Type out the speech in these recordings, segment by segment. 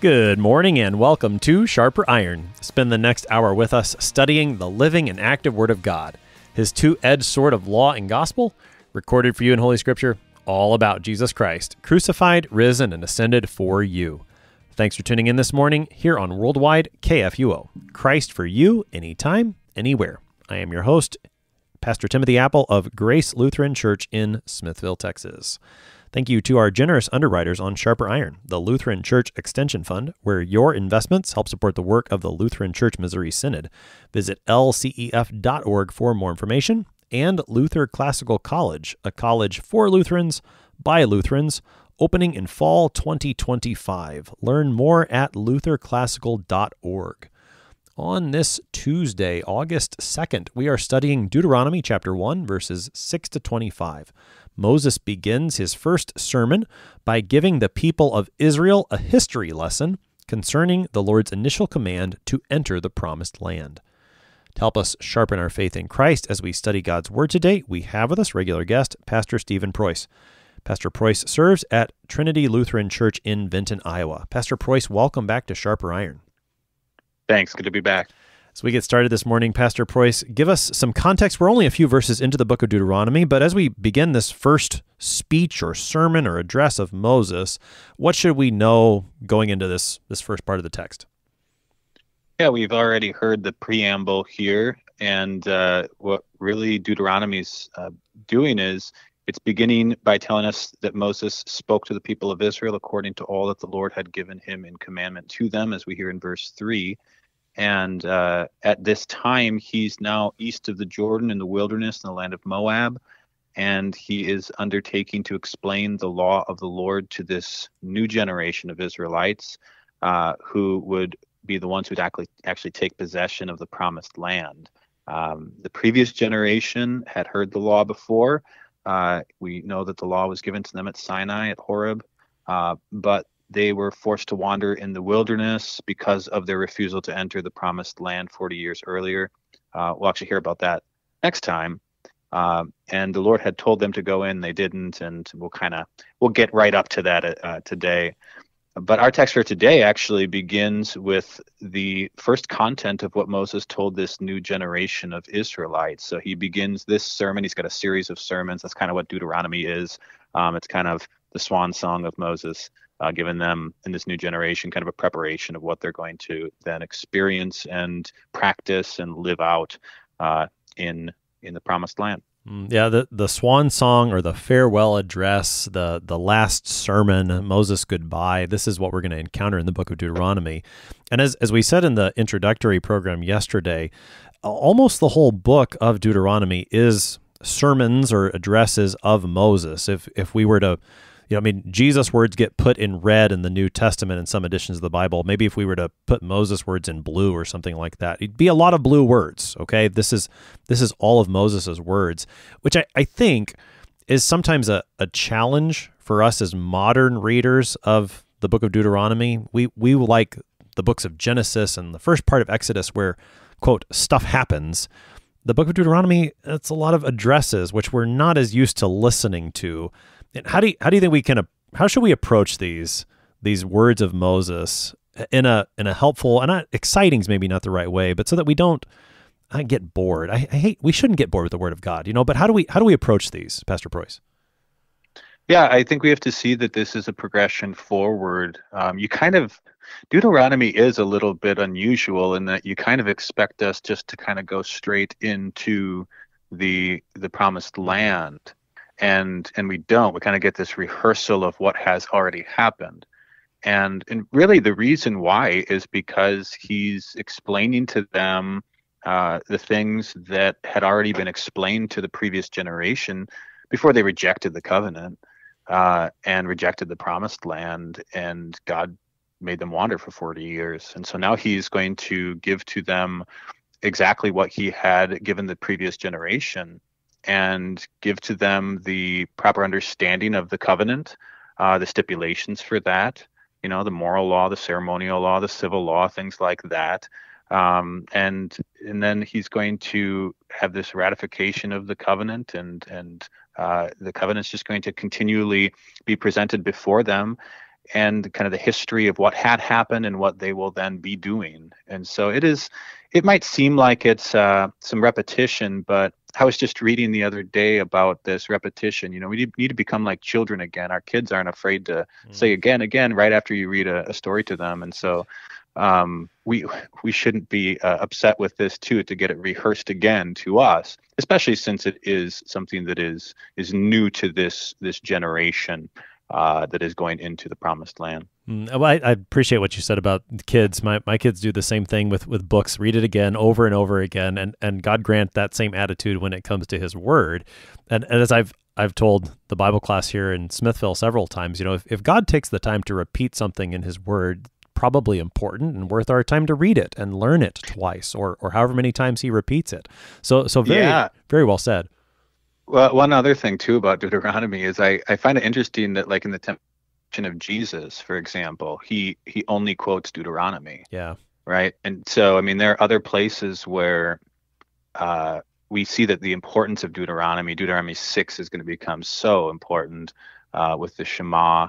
Good morning and welcome to Sharper Iron. Spend the next hour with us studying the living and active Word of God, His two edged sword of law and gospel, recorded for you in Holy Scripture, all about Jesus Christ, crucified, risen, and ascended for you. Thanks for tuning in this morning here on Worldwide KFUO. Christ for you, anytime, anywhere. I am your host, Pastor Timothy Appel of Grace Lutheran Church in Smithville, Texas. Thank you to our generous underwriters on Sharper Iron, the Lutheran Church Extension Fund, where your investments help support the work of the Lutheran Church Missouri Synod. Visit lcef.org for more information, and Luther Classical College, a college for Lutherans by Lutherans, opening in fall 2025. Learn more at lutherclassical.org. On this Tuesday, August 2nd, we are studying Deuteronomy chapter 1, verses 6 to 25. Moses begins his first sermon by giving the people of Israel a history lesson concerning the Lord's initial command to enter the promised land. To help us sharpen our faith in Christ as we study God's Word today, we have with us regular guest, Pastor Stephen Preus. Pastor Preus serves at Trinity Lutheran Church in Vinton, Iowa. Pastor Preus, welcome back to Sharper Iron. Thanks. Good to be back. We get started this morning, Pastor Preus, give us some context. We're only a few verses into the book of Deuteronomy, but as we begin this first speech or sermon or address of Moses, what should we know going into this this first part of the text? Yeah, we've already heard the preamble here, and uh, what really Deuteronomy's uh, doing is it's beginning by telling us that Moses spoke to the people of Israel according to all that the Lord had given him in commandment to them, as we hear in verse 3. And uh, at this time, he's now east of the Jordan in the wilderness in the land of Moab. And he is undertaking to explain the law of the Lord to this new generation of Israelites uh, who would be the ones who'd actually, actually take possession of the promised land. Um, the previous generation had heard the law before. Uh, we know that the law was given to them at Sinai, at Horeb, uh, but they were forced to wander in the wilderness because of their refusal to enter the promised land 40 years earlier. Uh, we'll actually hear about that next time. Uh, and the Lord had told them to go in, they didn't, and we'll kind of we'll get right up to that uh, today. But our text for today actually begins with the first content of what Moses told this new generation of Israelites. So he begins this sermon. He's got a series of sermons. That's kind of what Deuteronomy is. Um, it's kind of the swan song of Moses uh, giving them in this new generation kind of a preparation of what they're going to then experience and practice and live out uh, in in the promised land. Mm, yeah, the the swan song or the farewell address, the the last sermon, Moses goodbye. This is what we're going to encounter in the book of Deuteronomy. And as as we said in the introductory program yesterday, almost the whole book of Deuteronomy is sermons or addresses of Moses. If if we were to you know, I mean, Jesus' words get put in red in the New Testament in some editions of the Bible. Maybe if we were to put Moses' words in blue or something like that, it'd be a lot of blue words. Okay, this is this is all of Moses' words, which I, I think is sometimes a, a challenge for us as modern readers of the book of Deuteronomy. We we like the books of Genesis and the first part of Exodus where quote stuff happens. The book of Deuteronomy, it's a lot of addresses which we're not as used to listening to how do you, how do you think we can how should we approach these these words of Moses in a in a helpful and not exciting is maybe not the right way, but so that we don't I get bored. I, I, hate we shouldn't get bored with the word of God, you know. But how do we how do we approach these, Pastor Preus? Yeah, I think we have to see that this is a progression forward. Um, you kind of Deuteronomy is a little bit unusual in that you kind of expect us just to kind of go straight into the the promised land and and we don't we kind of get this rehearsal of what has already happened. And and really the reason why is because he's explaining to them uh, the things that had already been explained to the previous generation before they rejected the covenant uh, and rejected the promised land and god made them wander for 40 years. And so now he's going to give to them exactly what he had given the previous generation and give to them the proper understanding of the covenant, uh, the stipulations for that, you know, the moral law, the ceremonial law, the civil law, things like that. Um, and and then he's going to have this ratification of the covenant, and and uh, the covenant's just going to continually be presented before them and kind of the history of what had happened and what they will then be doing. And so it is, it might seem like it's uh, some repetition, but I was just reading the other day about this repetition. You know, we need, need to become like children again. Our kids aren't afraid to mm. say again, again, right after you read a, a story to them. And so um, we we shouldn't be uh, upset with this too to get it rehearsed again to us, especially since it is something that is is new to this this generation uh, that is going into the promised land. Mm, well, I, I, appreciate what you said about kids. My my kids do the same thing with with books. Read it again, over and over again, and and God grant that same attitude when it comes to His Word. And, and as I've I've told the Bible class here in Smithville several times, you know, if, if God takes the time to repeat something in His Word, probably important and worth our time to read it and learn it twice or or however many times He repeats it. So so very yeah. very well said. Well, one other thing too about Deuteronomy is I, I find it interesting that like in the temptation of Jesus, for example, he he only quotes Deuteronomy. Yeah. Right. And so I mean there are other places where uh, we see that the importance of Deuteronomy, Deuteronomy six is going to become so important uh, with the Shema.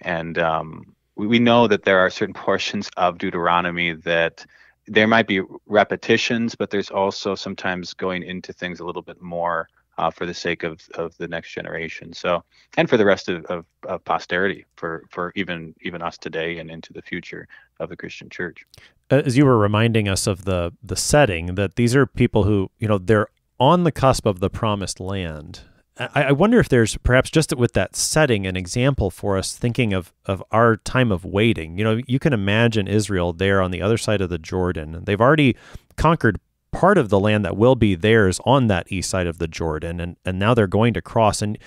And um, we, we know that there are certain portions of Deuteronomy that there might be repetitions, but there's also sometimes going into things a little bit more uh, for the sake of, of the next generation. So, and for the rest of, of, of, posterity, for, for even even us today and into the future of the Christian church. As you were reminding us of the the setting, that these are people who you know they're on the cusp of the promised land. I, I wonder if there's perhaps just with that setting an example for us thinking of of our time of waiting. You know, you can imagine Israel there on the other side of the Jordan. They've already conquered part of the land that will be theirs on that east side of the Jordan and and now they're going to cross. And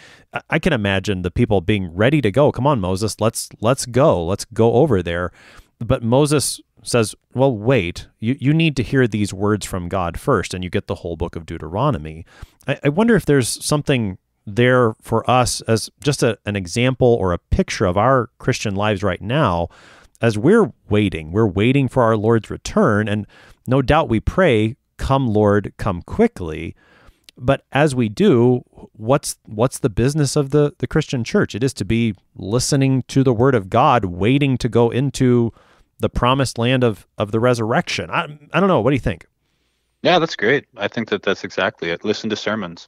I can imagine the people being ready to go. Come on Moses let's let's go. Let's go over there. But Moses says well wait. You you need to hear these words from God first. And you get the whole book of Deuteronomy. I, I wonder if there's something there for us as just a, an example or a picture of our Christian lives right now as we're waiting. We're waiting for our Lord's return. And no doubt we pray come lord come quickly. But as we do what's what's the business of the the christian church? It is to be listening to the word of god waiting to go into the promised land of of the resurrection. I, I don't know. What do you think? Yeah that's great. I think that that's exactly it. Listen to sermons.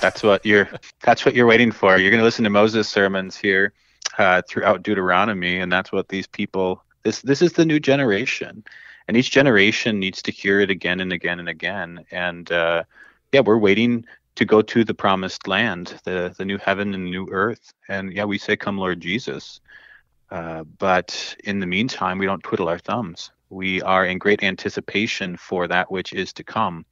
That's what you're that's what you're waiting for. You're going to listen to moses sermons here uh, throughout deuteronomy and that's what these people this this is the new generation and each generation needs to hear it again and again and again. And uh, yeah, we're waiting to go to the promised land, the the new heaven and new earth. And yeah, we say, "Come, Lord Jesus." Uh, but in the meantime, we don't twiddle our thumbs. We are in great anticipation for that which is to come,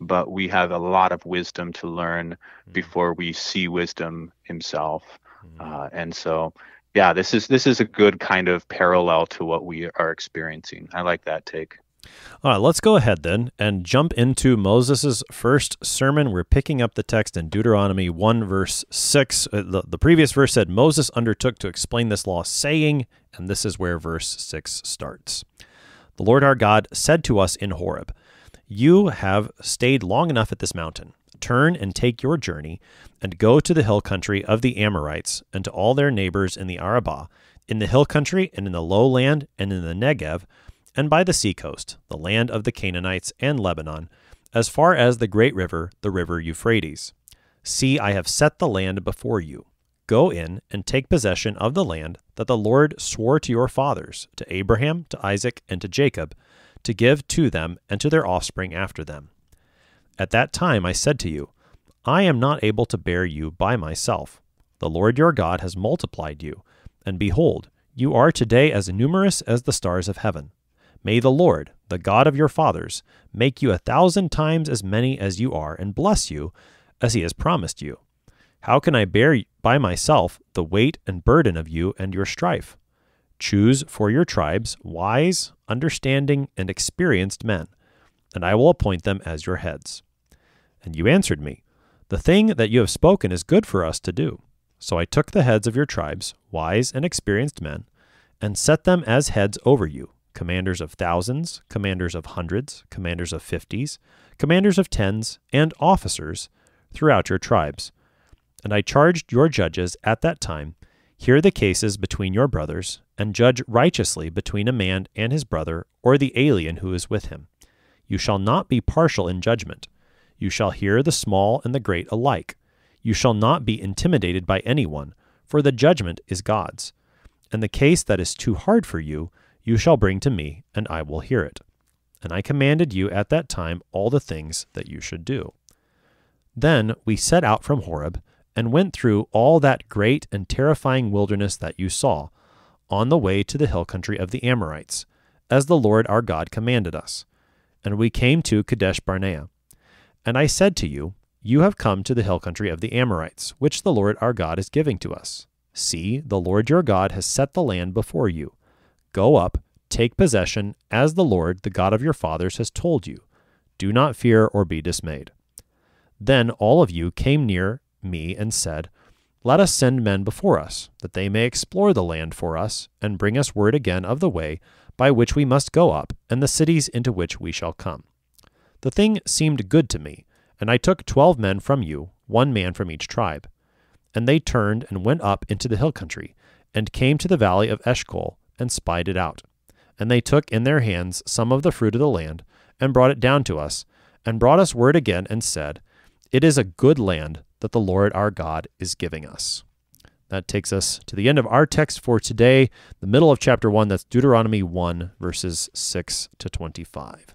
but we have a lot of wisdom to learn mm-hmm. before we see wisdom himself. Mm-hmm. Uh, and so, yeah, this is this is a good kind of parallel to what we are experiencing. I like that take. All right, let's go ahead then and jump into Moses' first sermon. We're picking up the text in Deuteronomy 1, verse 6. Uh, the, the previous verse said, Moses undertook to explain this law, saying, and this is where verse 6 starts. The Lord our God said to us in Horeb, You have stayed long enough at this mountain. Turn and take your journey, and go to the hill country of the Amorites, and to all their neighbors in the Arabah, in the hill country, and in the lowland, and in the Negev, and by the seacoast, the land of the Canaanites and Lebanon, as far as the great river, the river Euphrates. See, I have set the land before you. Go in and take possession of the land that the Lord swore to your fathers, to Abraham, to Isaac, and to Jacob, to give to them and to their offspring after them. At that time I said to you, I am not able to bear you by myself. The Lord your God has multiplied you, and behold, you are today as numerous as the stars of heaven. May the Lord, the God of your fathers, make you a thousand times as many as you are, and bless you, as he has promised you. How can I bear by myself the weight and burden of you and your strife? Choose for your tribes wise, understanding, and experienced men, and I will appoint them as your heads. And you answered me, The thing that you have spoken is good for us to do. So I took the heads of your tribes, wise and experienced men, and set them as heads over you, commanders of thousands, commanders of hundreds, commanders of fifties, commanders of tens, and officers throughout your tribes. And I charged your judges at that time, Hear the cases between your brothers, and judge righteously between a man and his brother, or the alien who is with him. You shall not be partial in judgment. You shall hear the small and the great alike. You shall not be intimidated by anyone, for the judgment is God's. And the case that is too hard for you, you shall bring to me, and I will hear it. And I commanded you at that time all the things that you should do. Then we set out from Horeb and went through all that great and terrifying wilderness that you saw, on the way to the hill country of the Amorites, as the Lord our God commanded us. And we came to Kadesh Barnea. And I said to you, You have come to the hill country of the Amorites, which the Lord our God is giving to us. See, the Lord your God has set the land before you. Go up, take possession, as the Lord, the God of your fathers, has told you. Do not fear or be dismayed. Then all of you came near me and said, Let us send men before us, that they may explore the land for us, and bring us word again of the way by which we must go up, and the cities into which we shall come. The thing seemed good to me, and I took twelve men from you, one man from each tribe. And they turned and went up into the hill country, and came to the valley of Eshcol, and spied it out. And they took in their hands some of the fruit of the land, and brought it down to us, and brought us word again, and said, It is a good land that the Lord our God is giving us. That takes us to the end of our text for today, the middle of chapter 1. That's Deuteronomy 1, verses 6 to 25.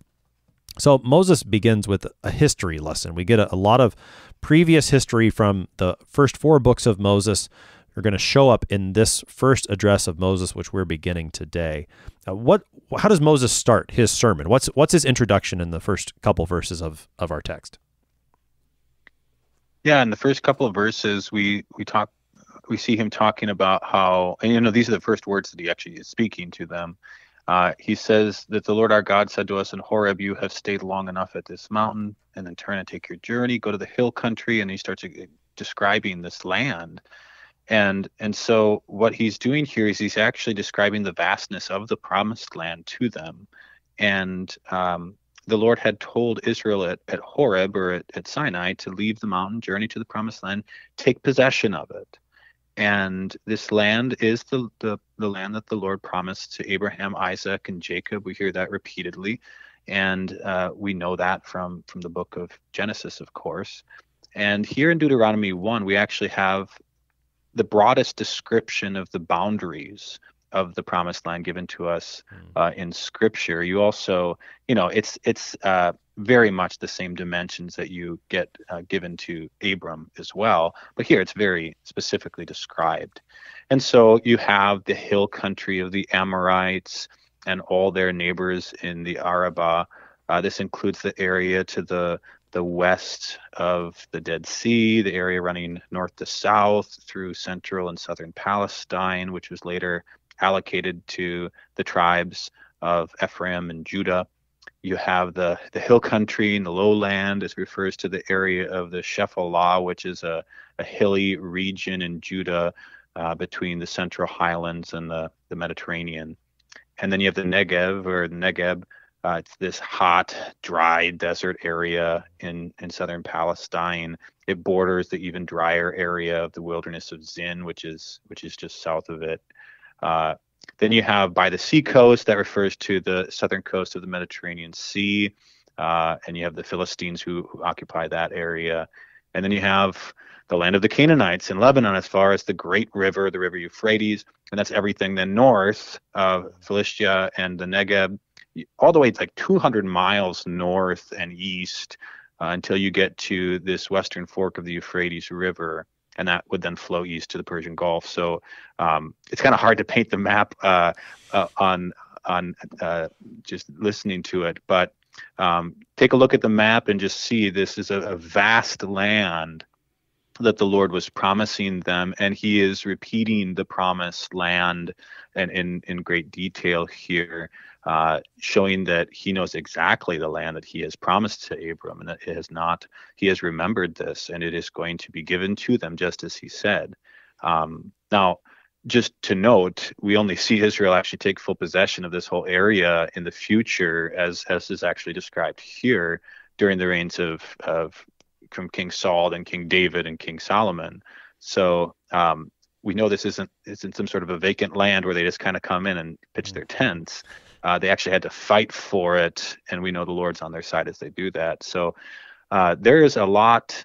So Moses begins with a history lesson. We get a, a lot of previous history from the first four books of Moses are going to show up in this first address of Moses, which we're beginning today. Uh, what, how does Moses start his sermon? What's, what's his introduction in the first couple verses of, of our text? Yeah, in the first couple of verses, we we talk, we see him talking about how, and you know, these are the first words that he actually is speaking to them. Uh, he says that the Lord our God said to us in Horeb, "You have stayed long enough at this mountain, and then turn and take your journey, go to the hill country." And he starts uh, describing this land, and and so what he's doing here is he's actually describing the vastness of the promised land to them, and um, the Lord had told Israel at, at Horeb or at, at Sinai to leave the mountain, journey to the promised land, take possession of it. And this land is the, the, the land that the Lord promised to Abraham, Isaac, and Jacob. We hear that repeatedly. And uh, we know that from, from the book of Genesis, of course. And here in Deuteronomy 1, we actually have the broadest description of the boundaries of the promised land given to us hmm. uh, in scripture you also you know it's it's uh, very much the same dimensions that you get uh, given to abram as well but here it's very specifically described and so you have the hill country of the amorites and all their neighbors in the arabah uh, this includes the area to the the west of the Dead Sea, the area running north to south through central and southern Palestine, which was later allocated to the tribes of Ephraim and Judah. You have the, the hill country and the lowland. It refers to the area of the Shephelah, which is a, a hilly region in Judah uh, between the central highlands and the, the Mediterranean. And then you have the Negev or the Negeb. Uh, it's this hot, dry desert area in, in southern Palestine. It borders the even drier area of the wilderness of Zin, which is which is just south of it. Uh, then you have by the sea coast that refers to the southern coast of the Mediterranean Sea, uh, and you have the Philistines who, who, occupy that area, and then you have the land of the Canaanites in Lebanon as far as the great river, the river Euphrates, and that's everything then north of Philistia and the Negeb, all the way like 200 miles north and east uh, until you get to this western fork of the Euphrates River and that would then flow east to the Persian Gulf. So um, it's kind of hard to paint the map uh, uh, on on uh, just listening to it, but um, take a look at the map and just see this is a, a vast land that the Lord was promising them, and He is repeating the promised land and in in great detail here, uh, showing that He knows exactly the land that He has promised to Abram, and that it has not. He has remembered this, and it is going to be given to them just as He said. Um, now, just to note, we only see Israel actually take full possession of this whole area in the future, as as is actually described here during the reigns of of from King Saul and King David and King Solomon. So um, we know this isn't isn't some sort of a vacant land where they just kind of come in and pitch their tents. Uh, they actually had to fight for it, and we know the Lord's on their side as they do that. So uh, there is a lot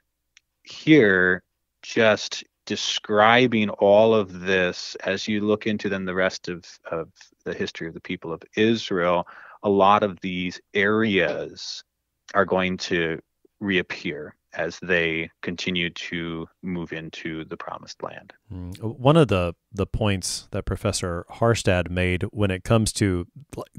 here just describing all of this as you look into then the rest of, of the history of the people of Israel. A lot of these areas are going to reappear as they continue to move into the promised land. Mm, one of the the points that Professor Harstad made when it comes to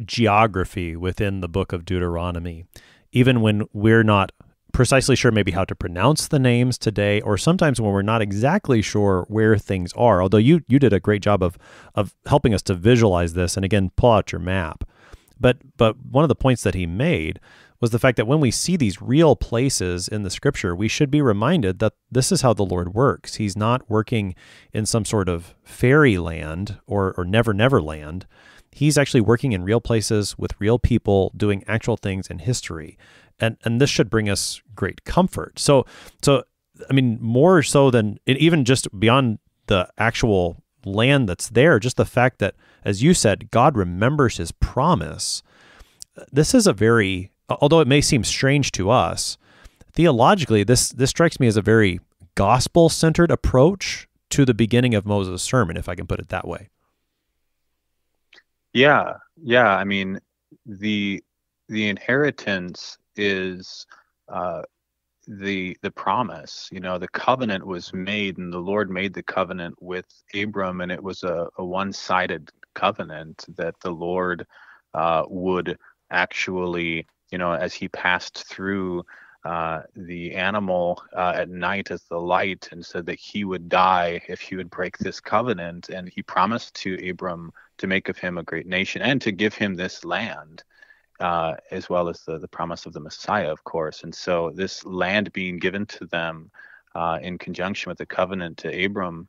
geography within the book of Deuteronomy, even when we're not precisely sure maybe how to pronounce the names today or sometimes when we're not exactly sure where things are although you you did a great job of of helping us to visualize this and again pull out your map but but one of the points that he made was the fact that when we see these real places in the scripture, we should be reminded that this is how the Lord works. He's not working in some sort of fairyland or, or never, never land. He's actually working in real places with real people doing actual things in history. And, and this should bring us great comfort. So, so, I mean, more so than even just beyond the actual land that's there, just the fact that, as you said, God remembers his promise. This is a very although it may seem strange to us, theologically, this this strikes me as a very gospel centered approach to the beginning of Moses' sermon, if I can put it that way. Yeah, yeah. I mean, the the inheritance is uh, the the promise. You know, the covenant was made, and the Lord made the covenant with Abram, and it was a, a one sided covenant that the Lord uh, would actually you know, as he passed through uh, the animal uh, at night as the light and said that he would die if he would break this covenant. And he promised to Abram to make of him a great nation and to give him this land. Uh, as well as the, the promise of the Messiah, of course. And so, this land being given to them uh, in conjunction with the covenant to Abram,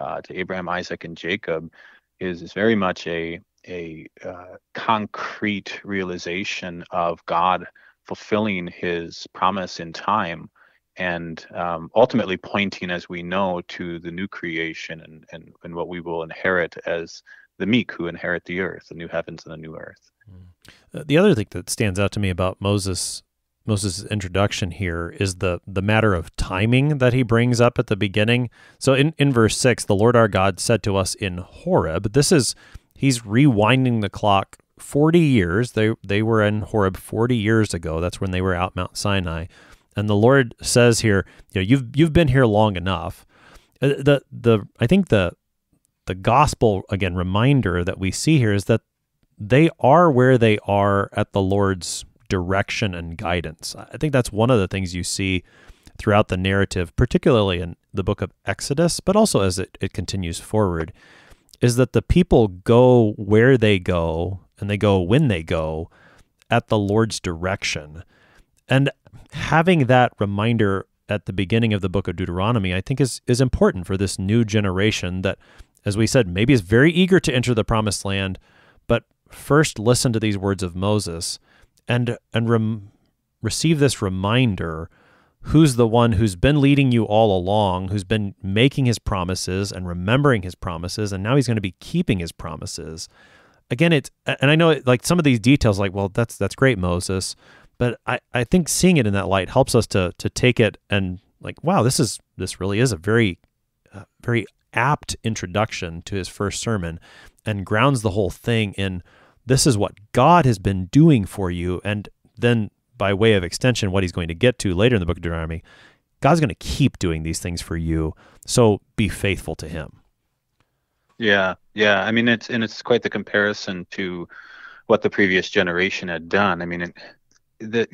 uh, to Abraham, Isaac, and Jacob, is, is very much a a uh, concrete realization of God fulfilling His promise in time, and um, ultimately pointing, as we know, to the new creation and, and and what we will inherit as the meek who inherit the earth, the new heavens and the new earth. Hmm. Uh, the other thing that stands out to me about Moses Moses' introduction here is the the matter of timing that he brings up at the beginning. So in, in verse six, the Lord our God said to us in Horeb, this is he's rewinding the clock 40 years. They they were in Horeb 40 years ago. That's when they were out Mount Sinai. And the Lord says here, you know, you've you've been here long enough. Uh, the the I think the the gospel again reminder that we see here is that they are where they are at the Lord's direction and guidance. I think that's one of the things you see throughout the narrative, particularly in the book of Exodus, but also as it, it continues forward is that the people go where they go and they go when they go at the Lord's direction. And having that reminder at the beginning of the book of Deuteronomy, I think is is important for this new generation that, as we said, maybe is very eager to enter the promised land, but first listen to these words of Moses and and rem- receive this reminder who's the one who's been leading you all along, who's been making his promises and remembering his promises, and now he's going to be keeping his promises. Again, it's and I know it, like some of these details, like, well, that's that's great, Moses, but I I think seeing it in that light helps us to to take it and like, wow, this is this really is a very uh, very apt introduction to his first sermon, and grounds the whole thing in this is what God has been doing for you, and then by way of extension, what he's going to get to later in the book of Deuteronomy, God's going to keep doing these things for you. So be faithful to him. Yeah, yeah. I mean, it's and it's quite the comparison to what the previous generation had done. I mean, it, the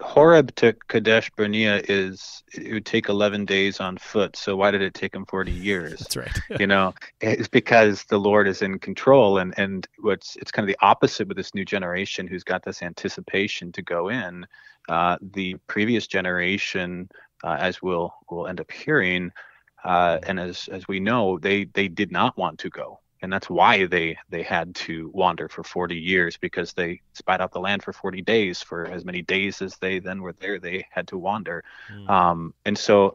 Horeb to Kadesh Barnea is it would take 11 days on foot. So why did it take him 40 years? That's right. you know, it's because the Lord is in control, and and what's it's kind of the opposite with this new generation who's got this anticipation to go in. Uh, the previous generation, uh, as we'll we'll end up hearing, uh, and as as we know, they they did not want to go and that's why they they had to wander for 40 years because they spied out the land for 40 days for as many days as they then were there they had to wander mm. um, and so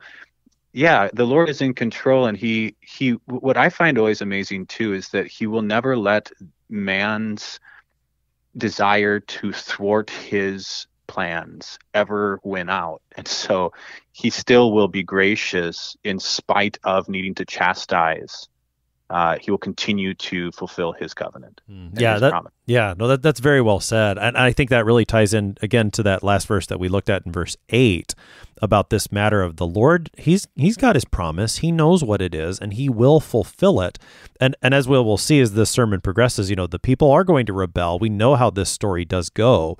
yeah, the Lord is in control, and he he. What I find always amazing too is that he will never let man's desire to thwart his plans ever win out. And so he still will be gracious in spite of needing to chastise uh, he will continue to fulfill his covenant. Mm, yeah, that, promise. yeah, no, that that's very well said, and I think that really ties in again to that last verse that we looked at in verse eight about this matter of the Lord. He's he's got his promise. He knows what it is, and he will fulfill it. And and as we'll we'll see as this sermon progresses, you know, the people are going to rebel. We know how this story does go,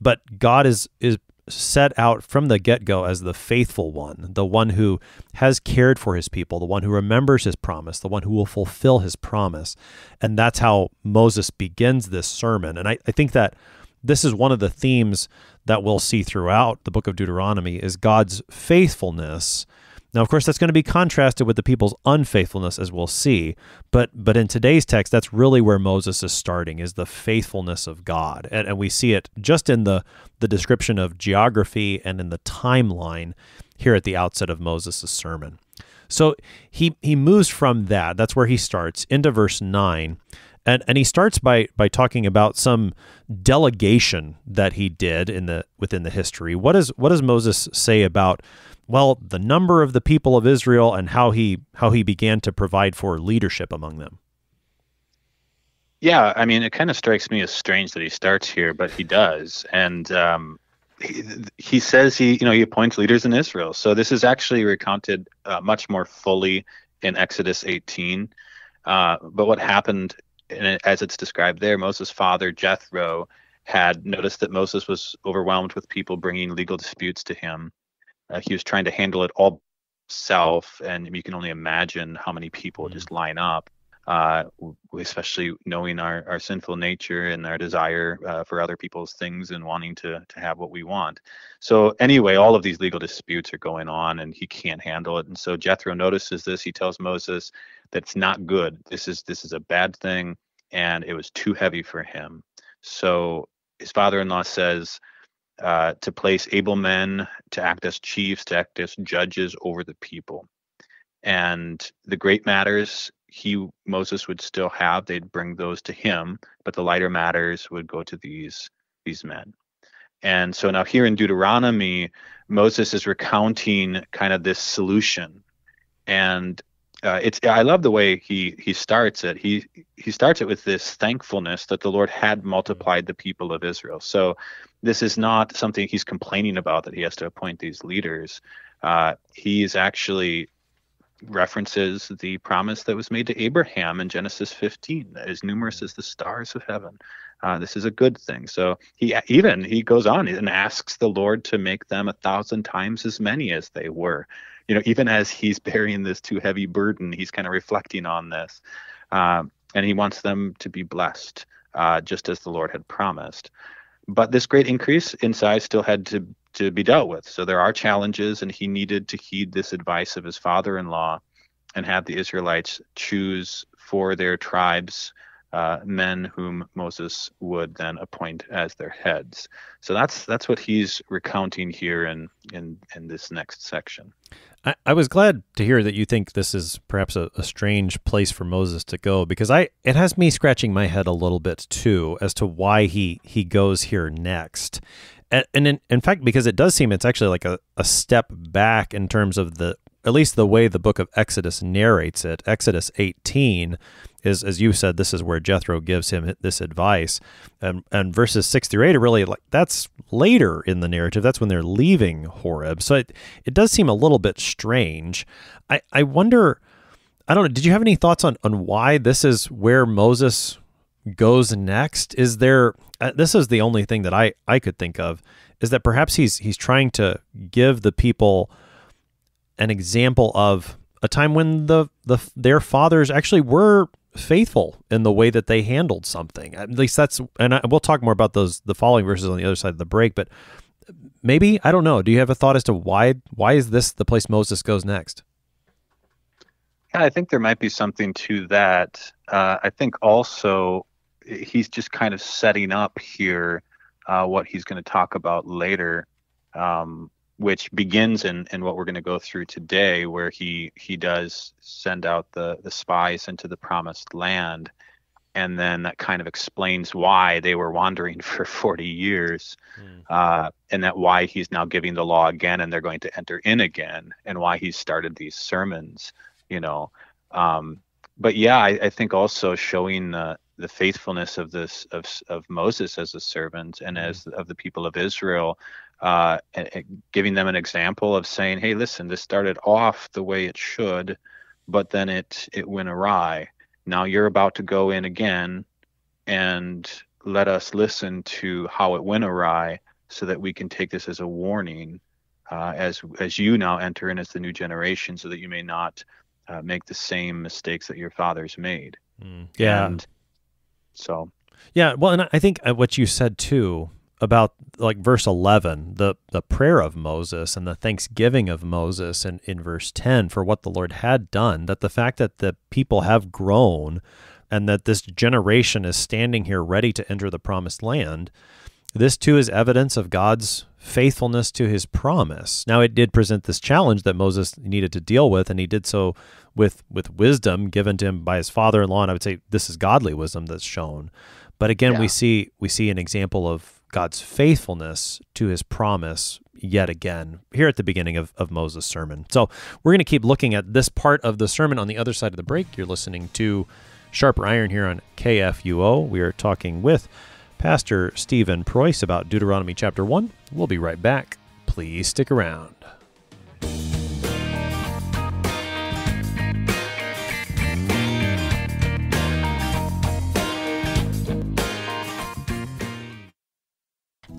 but God is is set out from the get go as the faithful one, the one who has cared for his people, the one who remembers his promise, the one who will fulfill his promise. And that's how Moses begins this sermon. And I, I think that this is one of the themes that we'll see throughout the book of Deuteronomy is God's faithfulness now, of course, that's going to be contrasted with the people's unfaithfulness, as we'll see. But but in today's text, that's really where Moses is starting, is the faithfulness of God, and, and we see it just in the the description of geography and in the timeline here at the outset of Moses' sermon. So he he moves from that. That's where he starts into verse nine. And, and he starts by by talking about some delegation that he did in the within the history. What does what does Moses say about well, the number of the people of Israel and how he how he began to provide for leadership among them. Yeah, I mean, it kind of strikes me as strange that he starts here, but he does, and um, he, he says he you know he appoints leaders in Israel. So this is actually recounted uh, much more fully in Exodus 18. Uh, but what happened, it, as it's described there, Moses' father Jethro had noticed that Moses was overwhelmed with people bringing legal disputes to him uh, he was trying to handle it all self, and you can only imagine how many people mm-hmm. just line up. Uh, especially knowing our, our sinful nature and our desire uh, for other people's things and wanting to to have what we want. So anyway, all of these legal disputes are going on, and he can't handle it. And so Jethro notices this. He tells Moses that it's not good. This is this is a bad thing, and it was too heavy for him. So his father-in-law says, uh, to place able men to act as chiefs, to act as judges over the people. And the great matters he Moses would still have, they'd bring those to him, but the lighter matters would go to these these men. And so now here in Deuteronomy, Moses is recounting kind of this solution. And uh, it's I love the way he he starts it. He he starts it with this thankfulness that the Lord had multiplied the people of Israel. So this is not something he's complaining about that he has to appoint these leaders. Uh, he's actually references the promise that was made to Abraham in Genesis 15, that is numerous as the stars of heaven. Uh, this is a good thing. So he even he goes on and asks the Lord to make them a thousand times as many as they were. You know, even as he's bearing this too heavy burden, he's kind of reflecting on this, uh, and he wants them to be blessed, uh, just as the Lord had promised. But this great increase in size still had to to be dealt with. So there are challenges, and he needed to heed this advice of his father-in-law and have the Israelites choose for their tribes uh, men whom Moses would then appoint as their heads. So that's that's what he's recounting here in in in this next section. I, I was glad to hear that you think this is perhaps a, a, strange place for Moses to go because I it has me scratching my head a little bit too as to why he he goes here next. And, and in, in fact, because it does seem it's actually like a, a step back in terms of the at least the way the book of Exodus narrates it. Exodus 18 is, as you said, this is where Jethro gives him this advice, and and verses six through eight are really like that's later in the narrative. That's when they're leaving Horeb. So it it does seem a little bit strange. I I wonder. I don't know. Did you have any thoughts on on why this is where Moses goes next? Is there? Uh, this is the only thing that I I could think of. Is that perhaps he's he's trying to give the people an example of a time when the the their fathers actually were faithful in the way that they handled something. At least that's, and I, we'll talk more about those the following verses on the other side of the break. But maybe I don't know. Do you have a thought as to why why is this the place Moses goes next? Yeah, I think there might be something to that. Uh, I think also he's just kind of setting up here uh, what he's going to talk about later. Um, which begins in, in what we're going to go through today, where he he does send out the the spies into the promised land, and then that kind of explains why they were wandering for 40 years, mm. uh, and that why he's now giving the law again, and they're going to enter in again, and why he started these sermons, you know. Um, but yeah, I, I, think also showing the the faithfulness of this of of Moses as a servant and mm. as of the people of Israel uh, giving them an example of saying, "Hey, listen, this started off the way it should, but then it it went awry. Now you're about to go in again, and let us listen to how it went awry, so that we can take this as a warning, uh, as as you now enter in as the new generation, so that you may not uh, make the same mistakes that your fathers made." Mm, yeah. And so. Yeah, well, and I think uh, what you said too about like verse 11 the the prayer of Moses and the thanksgiving of Moses in, in verse 10 for what the Lord had done that the fact that the people have grown and that this generation is standing here ready to enter the promised land this too is evidence of God's faithfulness to his promise now it did present this challenge that Moses needed to deal with and he did so with with wisdom given to him by his father-in-law and I would say this is godly wisdom that's shown but again yeah. we see we see an example of God's faithfulness to his promise yet again here at the beginning of, of Moses' sermon. So we're going to keep looking at this part of the sermon on the other side of the break. You're listening to Sharper Iron here on KFUO. We are talking with Pastor Stephen Preus about Deuteronomy chapter 1. We'll be right back. Please stick around.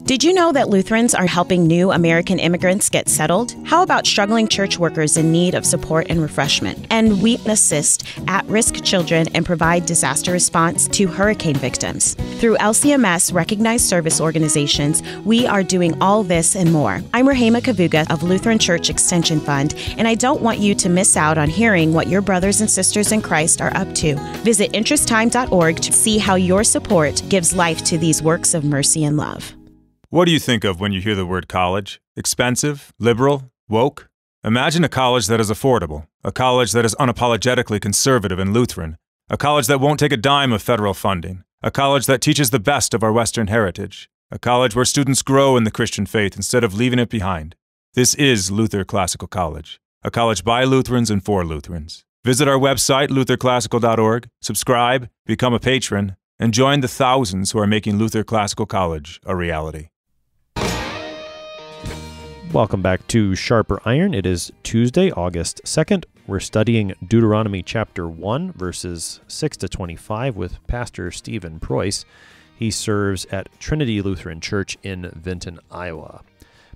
Did you know that Lutherans are helping new American immigrants get settled? How about struggling church workers in need of support and refreshment? And we assist at risk children and provide disaster response to hurricane victims. Through LCMS recognized service organizations, we are doing all this and more. I'm Rahema Kavuga of Lutheran Church Extension Fund, and I don't want you to miss out on hearing what your brothers and sisters in Christ are up to. Visit interesttime.org to see how your support gives life to these works of mercy and love. What do you think of when you hear the word college? Expensive? Liberal? Woke? Imagine a college that is affordable, a college that is unapologetically conservative and Lutheran, a college that won't take a dime of federal funding, a college that teaches the best of our Western heritage, a college where students grow in the Christian faith instead of leaving it behind. This is Luther Classical College, a college by Lutherans and for Lutherans. Visit our website, lutherclassical.org, subscribe, become a patron, and join the thousands who are making Luther Classical College a reality. Welcome back to Sharper Iron. It is Tuesday, August 2nd. We're studying Deuteronomy chapter 1, verses 6 to 25 with Pastor Stephen Preus. He serves at Trinity Lutheran Church in Vinton, Iowa.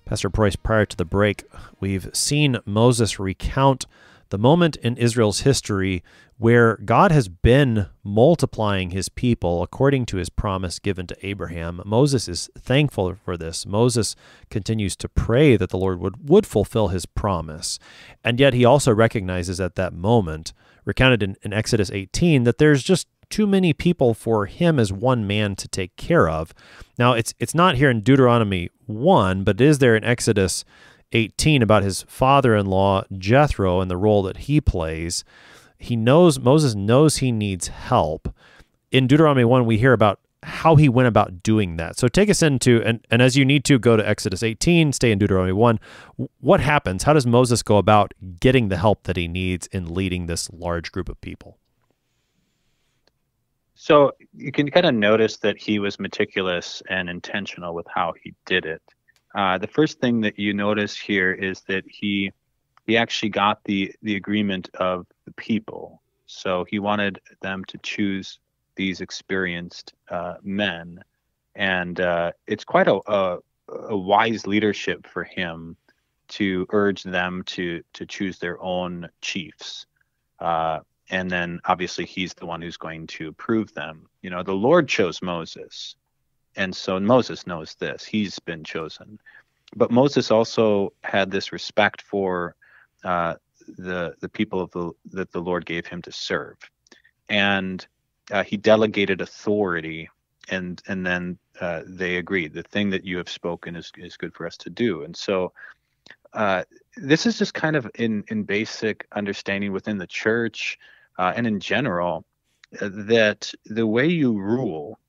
Pastor Preus, prior to the break, we've seen Moses recount the moment in Israel's history where God has been multiplying his people according to his promise given to Abraham. Moses is thankful for this. Moses continues to pray that the Lord would, would fulfill his promise. And yet he also recognizes at that moment, recounted in, in Exodus 18, that there's just too many people for him as one man to take care of. Now, it's it's not here in Deuteronomy 1, but it is there in Exodus 18 about his father-in-law Jethro and the role that he plays. He knows Moses knows he needs help. In Deuteronomy 1 we hear about how he went about doing that. So take us into and, and as you need to go to Exodus 18, stay in Deuteronomy 1. What happens? How does Moses go about getting the help that he needs in leading this large group of people? So you can kind of notice that he was meticulous and intentional with how he did it. Uh, the first thing that you notice here is that he he actually got the the agreement of the people. So he wanted them to choose these experienced uh, men, and uh, it's quite a, a, a wise leadership for him to urge them to to choose their own chiefs. Uh, and then obviously he's the one who's going to approve them. You know, the Lord chose Moses and so Moses knows this. He's been chosen. But Moses also had this respect for uh, the the people of the that the Lord gave him to serve, and uh, he delegated authority, and and then uh, they agreed. The thing that you have spoken is is good for us to do, and so uh, this is just kind of in in basic understanding within the church uh, and in general uh, that the way you rule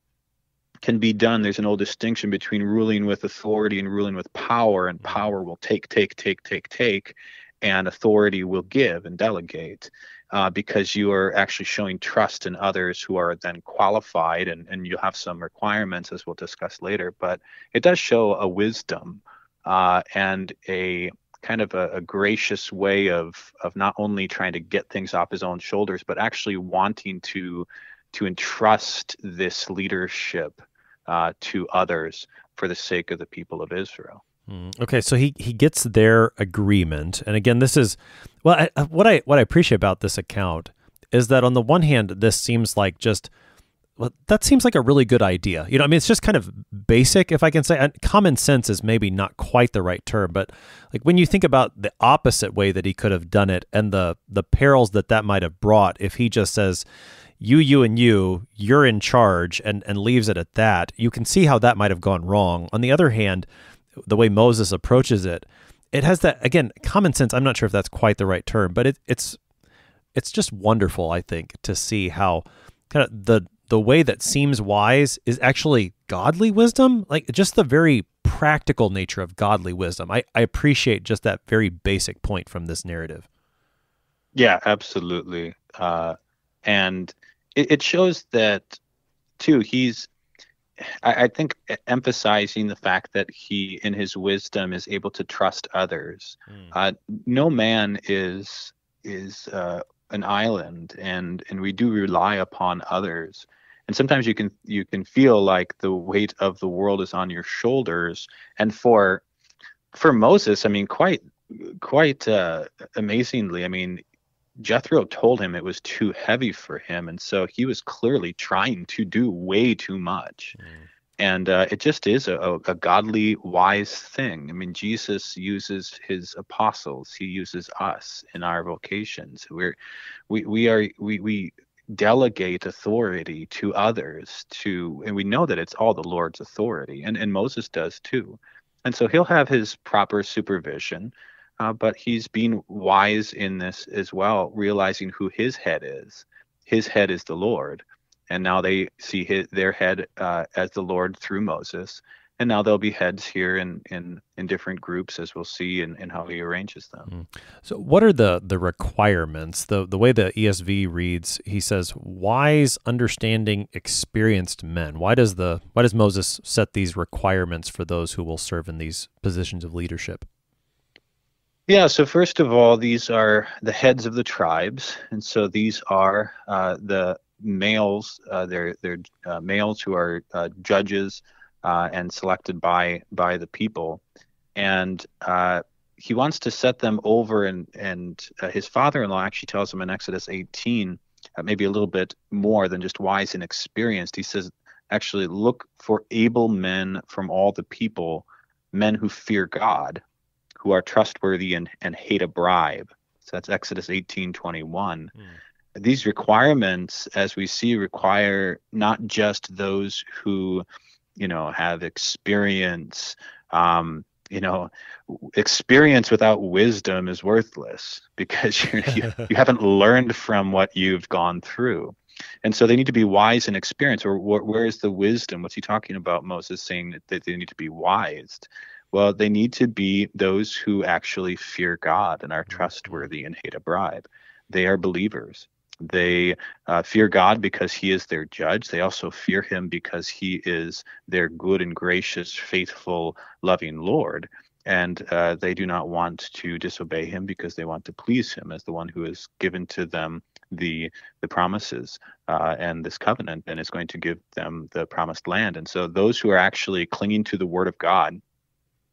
can be done. There's an old distinction between ruling with authority and ruling with power, and mm-hmm. power will take, take, take, take, take, and authority will give and delegate. Uh, because you are actually showing trust in others who are then qualified, and, and you have some requirements as we'll discuss later. But it does show a wisdom uh, and a kind of a, a, gracious way of of not only trying to get things off his own shoulders, but actually wanting to to entrust this leadership uh, to others for the sake of the people of Israel. Mm, okay, so he he gets their agreement, and again, this is well, I, what I what I appreciate about this account is that on the one hand, this seems like just well, that seems like a really good idea. You know, I mean, it's just kind of basic, if I can say. Common sense is maybe not quite the right term, but like when you think about the opposite way that he could have done it and the the perils that that might have brought, if he just says, "You, you, and you, you're in charge," and and leaves it at that, you can see how that might have gone wrong. On the other hand, the way Moses approaches it, it has that again common sense. I'm not sure if that's quite the right term, but it, it's it's just wonderful. I think to see how kind of the the way that seems wise is actually godly wisdom. Like just the very practical nature of godly wisdom. I, I appreciate just that very basic point from this narrative. Yeah, absolutely. Uh, and it, it shows that too. He's I, I think emphasizing the fact that he, in his wisdom, is able to trust others. Mm. Uh, no man is is uh, an island, and and we do rely upon others. And sometimes you can you can feel like the weight of the world is on your shoulders. And for for Moses, I mean, quite quite uh, amazingly, I mean, Jethro told him it was too heavy for him, and so he was clearly trying to do way too much. Mm. And uh, it just is a, a, godly, wise thing. I mean, Jesus uses his apostles; he uses us in our vocations. We're, we, we are, we, we delegate authority to others to, and we know that it's all the Lord's authority, and and Moses does too. And so he'll have his proper supervision uh, but he's being wise in this as well, realizing who his head is. His head is the Lord, and now they see his, their head uh, as the Lord through Moses, and now there'll be heads here in in, in different groups as we'll see and, how he arranges them. Mm. So, what are the the requirements? the The way the ESV reads, he says, "Wise, understanding, experienced men." Why does the why does Moses set these requirements for those who will serve in these positions of leadership? Yeah, so first of all, these are the heads of the tribes, and so these are uh, the males. Uh, they're they're uh, males who are uh, judges uh, and selected by by the people, and uh, he wants to set them over. And and his father-in-law actually tells him in Exodus 18, maybe a little bit more than just wise and experienced. He says, actually, look for able men from all the people, men who fear God who are trustworthy and, and hate a bribe. So that's Exodus 18 21. Mm. These requirements, as we see, require not just those who, you know, have experience. Um, you know, experience without wisdom is worthless because you you haven't learned from what you've gone through. And so they need to be wise and experienced. Or wh- where is the wisdom? What's he talking about? Moses saying that they need to be wise. Well, they need to be those who actually fear God and are mm-hmm. trustworthy and hate a bribe. They are believers. They uh, fear God because He is their judge. They also fear Him because He is their good and gracious, faithful, loving Lord. And uh, they do not want to disobey Him because they want to please Him as the one who has given to them the the promises uh, and this covenant and is going to give them the promised land. And so those who are actually clinging to the Word of God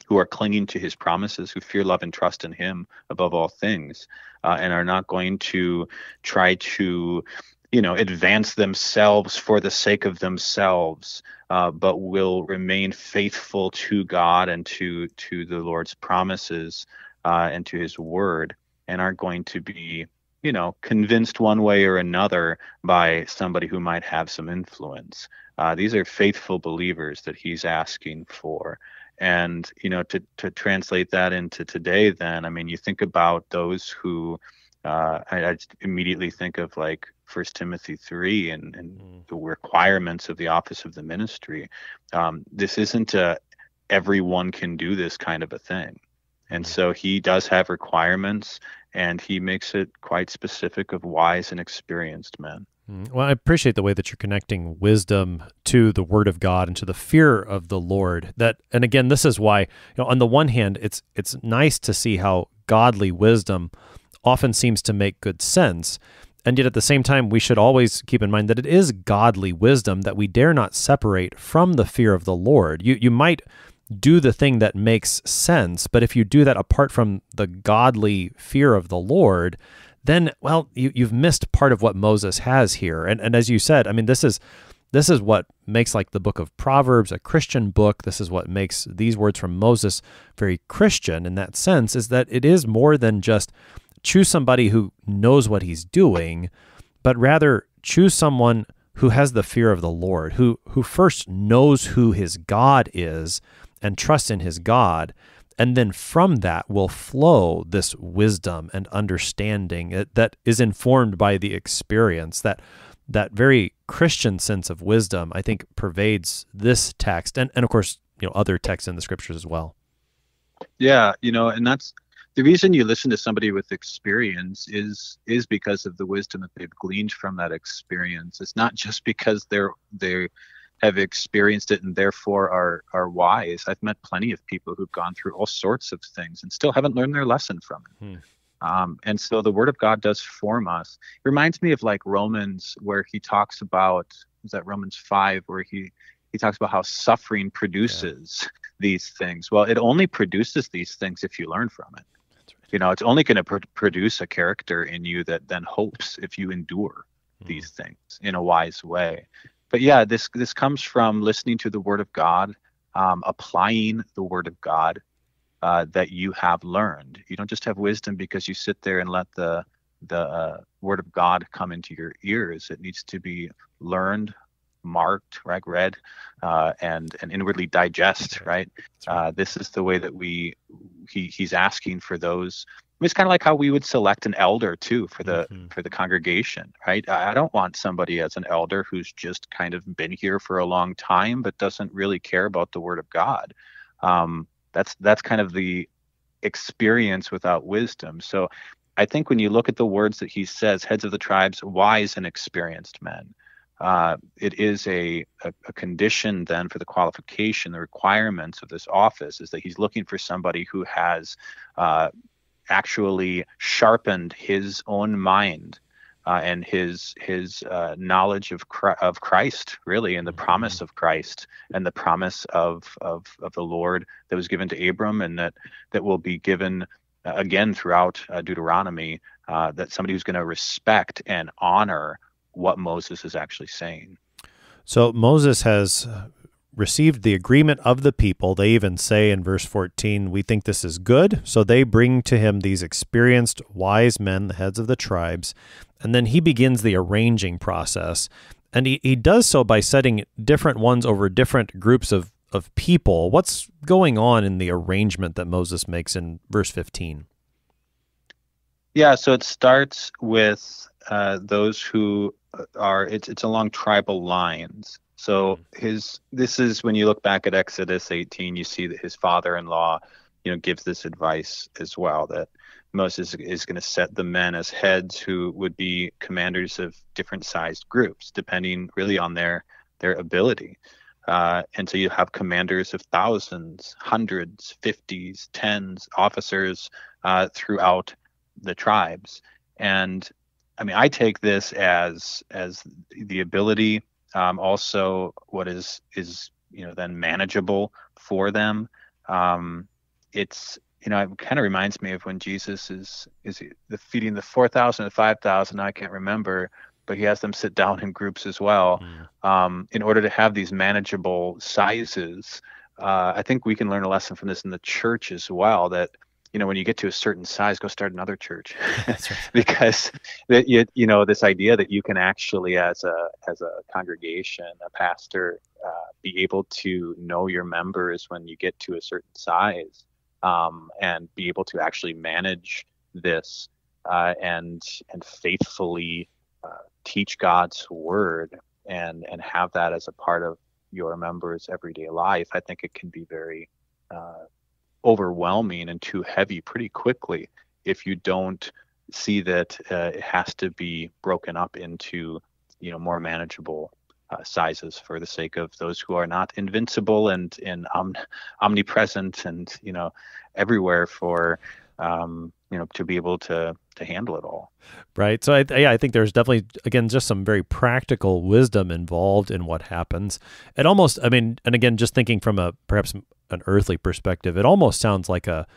who are clinging to his promises, who fear, love, and trust in him above all things, uh, and are not going to try to, you know, advance themselves for the sake of themselves, uh, but will remain faithful to God and to to the Lord's promises uh, and to His word, and aren't going to be you know, convinced one way or another by somebody who might have some influence. Uh, these are faithful believers that he's asking for And you know, to to translate that into today, then I mean, you think about those who uh, I, I immediately think of like First Timothy three and, and mm. the requirements of the office of the ministry. Um, this isn't a everyone can do this kind of a thing, and mm. so he does have requirements, and he makes it quite specific of wise and experienced men. Mm. Well, I appreciate the way that you're connecting wisdom to the word of God and to the fear of the Lord. That and again, this is why, you know, on the one hand, it's it's nice to see how godly wisdom often seems to make good sense. And yet at the same time, we should always keep in mind that it is godly wisdom that we dare not separate from the fear of the Lord. You you might do the thing that makes sense, but if you do that apart from the godly fear of the Lord, then well, you, you've missed part of what Moses has here. And and as you said, I mean, this is this is what makes like the book of Proverbs a Christian book. This is what makes these words from Moses very Christian in that sense, is that it is more than just choose somebody who knows what he's doing, but rather choose someone who has the fear of the Lord, who who first knows who his God is and trusts in his God, and then from that will flow this wisdom and understanding eh, that is informed by the experience that that very Christian sense of wisdom, I think, pervades this text and, and of course, you know, other texts in the scriptures as well. Yeah, you know, and that's the reason you listen to somebody with experience is is because of the wisdom that they've gleaned from that experience. It's not just because they're they have experienced it and therefore are are wise. I've met plenty of people who've gone through all sorts of things and still haven't learned their lesson from it. Hmm. Um, and so the Word of God does form us. It reminds me of like Romans, where he talks about is that Romans five, where he he talks about how suffering produces yeah. these things. Well, it only produces these things if you learn from it Right. you know it's only going to pr- produce a character in you that then hopes if you endure mm. these things in a wise way but yeah this this comes from listening to the word of god um, applying the word of god uh, that you have learned you don't just have wisdom because you sit there and let the the uh, word of god come into your ears it needs to be learned marked, right, read, uh, and and inwardly digest, right? Uh, this is the way that we he he's asking for those. I mean, it's kind of like how we would select an elder too for the mm-hmm. for the congregation, right? I don't want somebody as an elder who's just kind of been here for a long time but doesn't really care about the Word of God. Um, that's that's kind of the experience without wisdom. So I think when you look at the words that he says, heads of the tribes, wise and experienced men, uh, it is a, a, a, condition then for the qualification, the requirements of this office is that he's looking for somebody who has uh, actually sharpened his own mind uh, and his his uh, knowledge of of Christ, really, and the mm-hmm. promise of Christ and the promise of, of of the Lord that was given to Abram and that that will be given uh, again throughout uh, Deuteronomy. that somebody who's going to respect and honor what Moses is actually saying. So Moses has received the agreement of the people. They even say in verse 14, We think this is good. So they bring to him these experienced, wise men, the heads of the tribes. And then he begins the arranging process. And he, he does so by setting different ones over different groups of, of people. What's going on in the arrangement that Moses makes in verse 15? Yeah, so it starts with uh, those who are it's it's along tribal lines. So mm-hmm. his this is when you look back at Exodus 18, you see that his father-in-law, you know, gives this advice as well that Moses is going to set the men as heads who would be commanders of different sized groups, depending really on their their ability. Uh, and so you have commanders of thousands, hundreds, fifties, tens, officers uh, throughout the tribes. And I mean, I take this as as the ability, um, also what is is you know then manageable for them. Um, it's you know it kind of reminds me of when Jesus is is the feeding the four thousand and five thousand. I can't remember, but he has them sit down in groups as well, mm. um, in order to have these manageable sizes. Uh, I think we can learn a lesson from this in the church as well that you know, when you get to a certain size, go start another church, That's right. because that you you know this idea that you can actually, as a as a congregation, a pastor, uh, be able to know your members when you get to a certain size, um, and be able to actually manage this uh, and and faithfully uh, teach God's word and and have that as a part of your members' everyday life. I think it can be very uh, overwhelming and too heavy pretty quickly if you don't see that uh, it has to be broken up into you know more manageable uh, sizes for the sake of those who are not invincible and and om- omnipresent and you know everywhere for um, you know to be able to to handle it all Right. So I, yeah, I think there's definitely again just some very practical wisdom involved in what happens. It almost, I mean, and again, just thinking from a perhaps an earthly perspective, it almost sounds like a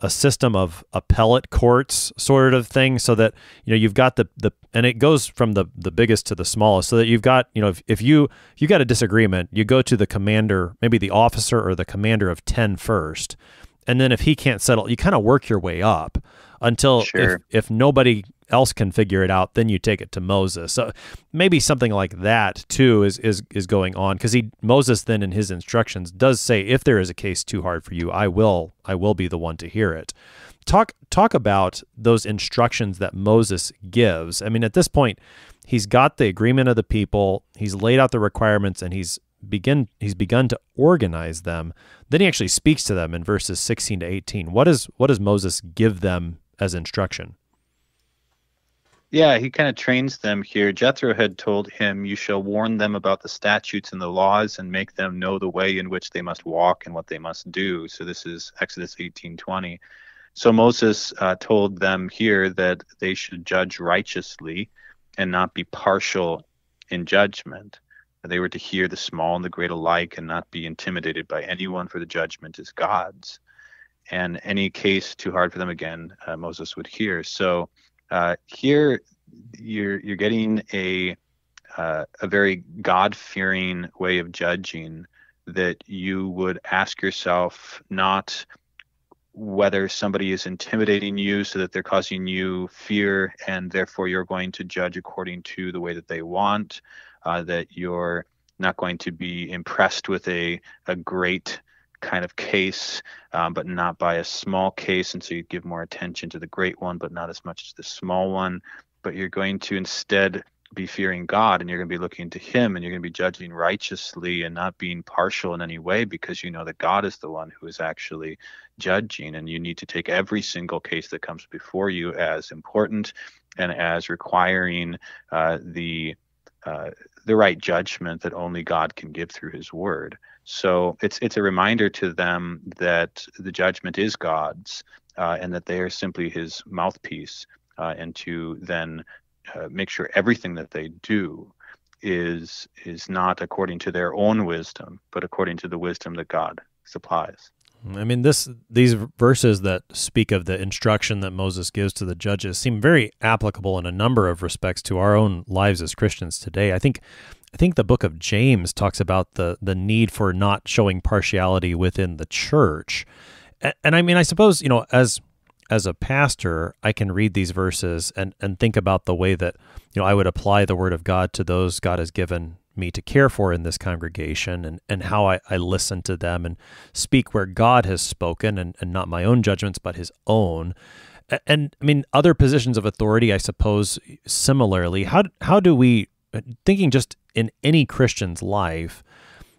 a system of appellate courts sort of thing so that you know you've got the the and it goes from the the biggest to the smallest so that you've got you know if, if you if you got a disagreement you go to the commander maybe the officer or the commander of 10 first and then if he can't settle you kind of work your way up until Sure. if, if nobody else can figure it out then you take it to Moses. So maybe something like that too is is is going on because he Moses then in his instructions does say if there is a case too hard for you I will I will be the one to hear it. Talk talk about those instructions that Moses gives. I mean at this point he's got the agreement of the people he's laid out the requirements and he's begin he's begun to organize them. Then he actually speaks to them in verses 16 to 18 what is what does Moses give them as instruction Yeah, he kind of trains them here. Jethro had told him, You shall warn them about the statutes and the laws and make them know the way in which they must walk and what they must do. So this is Exodus 18:20. So Moses uh, told them here that they should judge righteously and not be partial in judgment. They were to hear the small and the great alike and not be intimidated by anyone, for the judgment is God's. And any case too hard for them again, uh, Moses would hear. So uh, here you're you're getting a uh, a very God-fearing way of judging that you would ask yourself not whether somebody is intimidating you so that they're causing you fear and therefore you're going to judge according to the way that they want uh, that you're not going to be impressed with a a great kind of case, um, but not by a small case. And so you give more attention to the great one, but not as much as the small one. But you're going to instead be fearing God and you're going to be looking to Him and you're going to be judging righteously and not being partial in any way because you know that God is the one who is actually judging. And you need to take every single case that comes before you as important and as requiring uh, the uh, the right judgment that only God can give through His Word. So it's it's a reminder to them that the judgment is God's, uh, and that they are simply His mouthpiece, uh, and to then uh, make sure everything that they do is is not according to their own wisdom, but according to the wisdom that God supplies. I mean, this these verses that speak of the instruction that Moses gives to the judges seem very applicable in a number of respects to our own lives as Christians today. I think I think the book of James talks about the the need for not showing partiality within the church. And, and I mean, I suppose, you know, as as a pastor, I can read these verses and and think about the way that, you know, I would apply the word of God to those God has given me to care for in this congregation and, and how I, I listen to them and speak where God has spoken and, and not my own judgments, but his own. And I mean, other positions of authority, I suppose, similarly. How, how do we, thinking just in any Christian's life,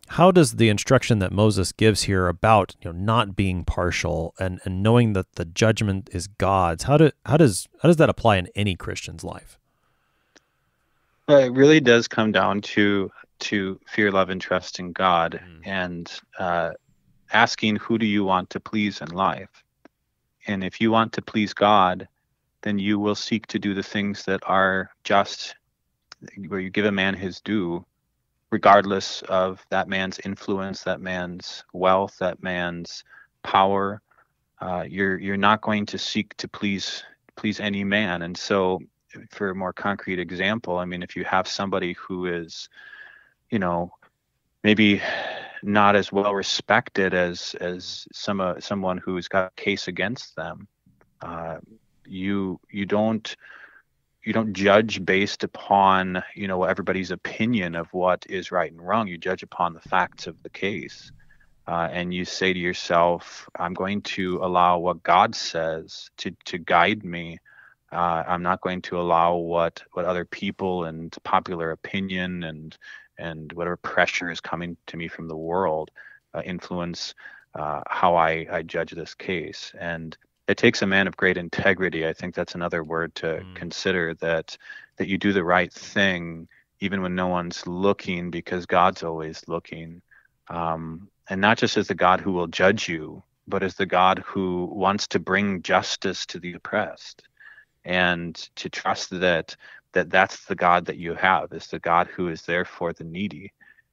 how does the instruction that Moses gives here about you know not being partial and, and knowing that the judgment is God's, how do how does how does that apply in any Christian's life? Well, it really does come down to to fear, love, and trust in God, Mm. and uh, asking who do you want to please in life. And if you want to please God, then you will seek to do the things that are just, where you give a man his due, regardless of that man's influence, that man's wealth, that man's power. Uh, you're you're not going to seek to please please any man, and so for a more concrete example, I mean, if you have somebody who is, you know, maybe not as well respected as as some uh, someone who's got a case against them. Uh, you you don't you don't judge based upon you know everybody's opinion of what is right and wrong. You judge upon the facts of the case, uh, and you say to yourself, "I'm going to allow what God says to to guide me." Uh, I'm not going to allow what what other people and popular opinion and and whatever pressure is coming to me from the world uh, influence uh, how I, I judge this case. And it takes a man of great integrity. I think that's another word to mm. consider that that you do the right thing even when no one's looking because God's always looking. Um, and not just as the God who will judge you, but as the God who wants to bring justice to the oppressed and to trust that that that's the God that you have is the God who is there for the needy